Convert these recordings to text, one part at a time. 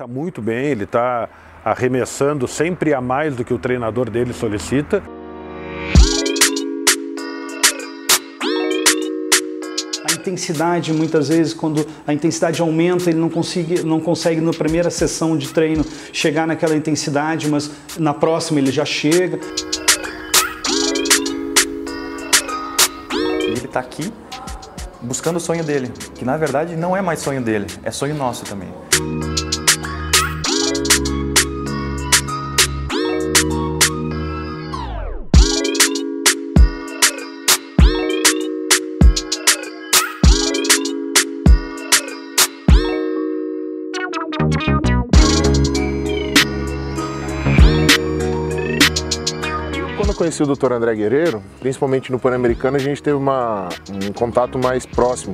Está muito bem, ele está arremessando sempre a mais do que o treinador dele solicita. A intensidade, muitas vezes, quando a intensidade aumenta, ele não consegue, não consegue na primeira sessão de treino chegar naquela intensidade, mas na próxima ele já chega. Ele está aqui buscando o sonho dele, que na verdade não é mais sonho dele, é sonho nosso também. Conheci o Dr. André Guerreiro, principalmente no Pan-Americano, a gente teve uma, um contato mais próximo.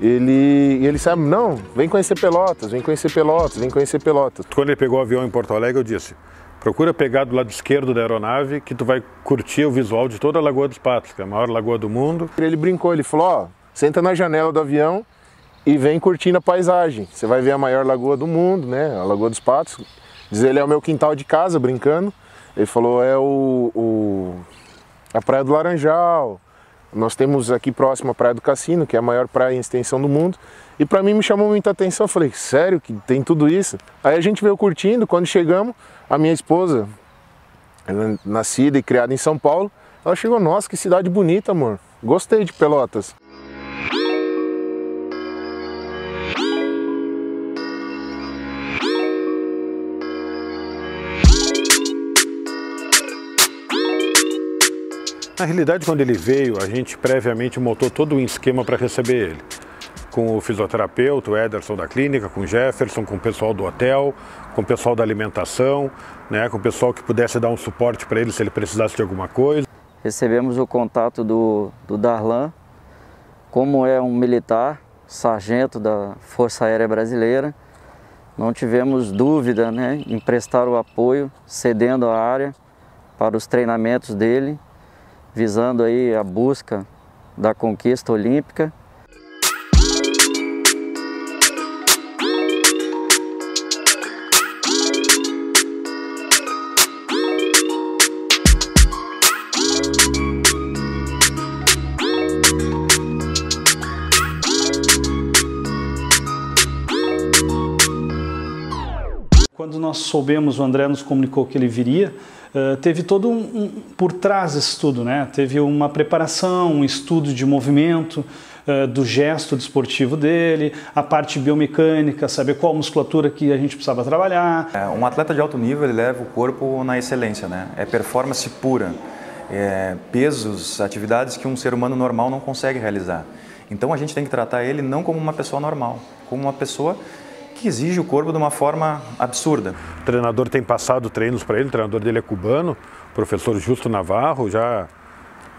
Ele, ele sabe, não, vem conhecer Pelotas, vem conhecer Pelotas, vem conhecer Pelotas. Quando ele pegou o avião em Porto Alegre, eu disse: procura pegar do lado esquerdo da aeronave que tu vai curtir o visual de toda a Lagoa dos Patos, que é a maior lagoa do mundo. Ele brincou, ele falou: ó, senta na janela do avião e vem curtindo a paisagem. Você vai ver a maior lagoa do mundo, né? A Lagoa dos Patos. Diz ele é o meu quintal de casa, brincando. Ele falou é o, o a Praia do Laranjal. Nós temos aqui próximo a Praia do Cassino, que é a maior praia em extensão do mundo. E para mim me chamou muita atenção. Eu falei, sério que tem tudo isso? Aí a gente veio curtindo. Quando chegamos, a minha esposa, ela, nascida e criada em São Paulo, ela chegou, nossa, que cidade bonita, amor. Gostei de Pelotas. Na realidade, quando ele veio, a gente previamente montou todo um esquema para receber ele. Com o fisioterapeuta, o Ederson da clínica, com o Jefferson, com o pessoal do hotel, com o pessoal da alimentação, né, com o pessoal que pudesse dar um suporte para ele se ele precisasse de alguma coisa. Recebemos o contato do, do Darlan, como é um militar, sargento da Força Aérea Brasileira, não tivemos dúvida né, em prestar o apoio, cedendo a área para os treinamentos dele visando aí a busca da conquista olímpica. Quando nós soubemos, o André nos comunicou que ele viria, uh, teve todo um, um, por trás desse tudo, né? Teve uma preparação, um estudo de movimento, uh, do gesto desportivo dele, a parte biomecânica, saber qual musculatura que a gente precisava trabalhar. É, um atleta de alto nível ele leva o corpo na excelência, né? É performance pura, é, pesos, atividades que um ser humano normal não consegue realizar. Então a gente tem que tratar ele não como uma pessoa normal, como uma pessoa que exige o corpo de uma forma absurda. O treinador tem passado treinos para ele, o treinador dele é cubano, o professor Justo Navarro, já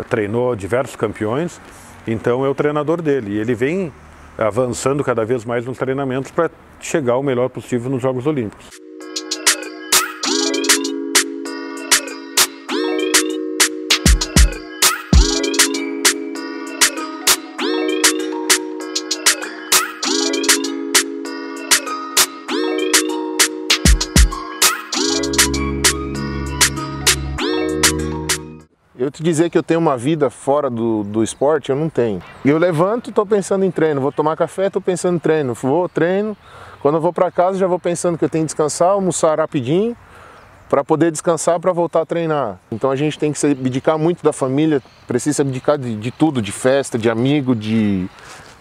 treinou diversos campeões, então é o treinador dele. E ele vem avançando cada vez mais nos treinamentos para chegar o melhor possível nos Jogos Olímpicos. Eu te dizer que eu tenho uma vida fora do, do esporte, eu não tenho. Eu levanto, estou pensando em treino. Vou tomar café, estou pensando em treino. Vou, treino. Quando eu vou para casa, já vou pensando que eu tenho que descansar, almoçar rapidinho, para poder descansar, para voltar a treinar. Então a gente tem que se abdicar muito da família, precisa abdicar de, de tudo, de festa, de amigo, de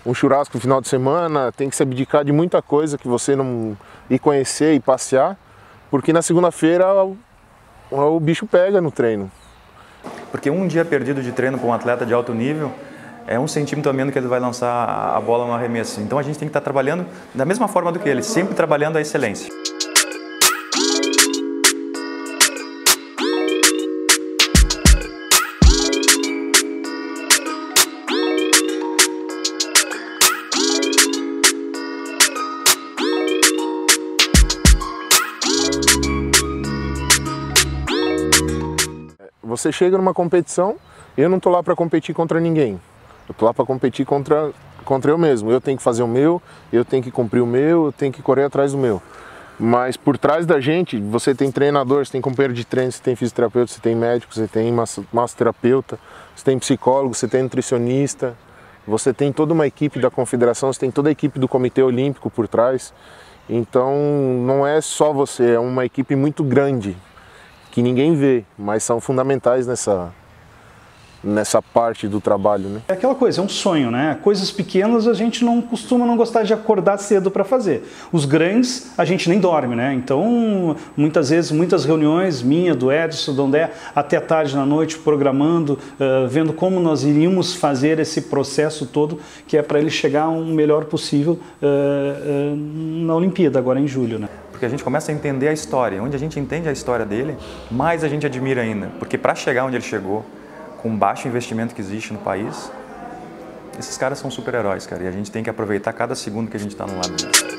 um churrasco no final de semana, tem que se abdicar de muita coisa que você não ir conhecer e passear, porque na segunda-feira o, o bicho pega no treino. Porque um dia perdido de treino com um atleta de alto nível é um centímetro a menos que ele vai lançar a bola no arremesso. Então a gente tem que estar trabalhando da mesma forma do que ele, sempre trabalhando a excelência. Você chega numa competição, eu não estou lá para competir contra ninguém. Eu tô lá para competir contra, contra eu mesmo. Eu tenho que fazer o meu, eu tenho que cumprir o meu, eu tenho que correr atrás do meu. Mas por trás da gente, você tem treinador, você tem companheiro de treino, você tem fisioterapeuta, você tem médico, você tem massoterapeuta, você tem psicólogo, você tem nutricionista, você tem toda uma equipe da confederação, você tem toda a equipe do Comitê Olímpico por trás. Então não é só você, é uma equipe muito grande que ninguém vê, mas são fundamentais nessa, nessa parte do trabalho, né? É aquela coisa, é um sonho, né? Coisas pequenas a gente não costuma não gostar de acordar cedo para fazer. Os grandes a gente nem dorme, né? Então, muitas vezes, muitas reuniões, minha, do Edson, do André, até tarde na noite, programando, uh, vendo como nós iríamos fazer esse processo todo, que é para ele chegar o melhor possível uh, uh, na Olimpíada, agora em julho, né? Porque a gente começa a entender a história. Onde a gente entende a história dele, mais a gente admira ainda. Porque para chegar onde ele chegou, com baixo investimento que existe no país, esses caras são super-heróis, cara, e a gente tem que aproveitar cada segundo que a gente está no lado deles.